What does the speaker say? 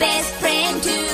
best friend too.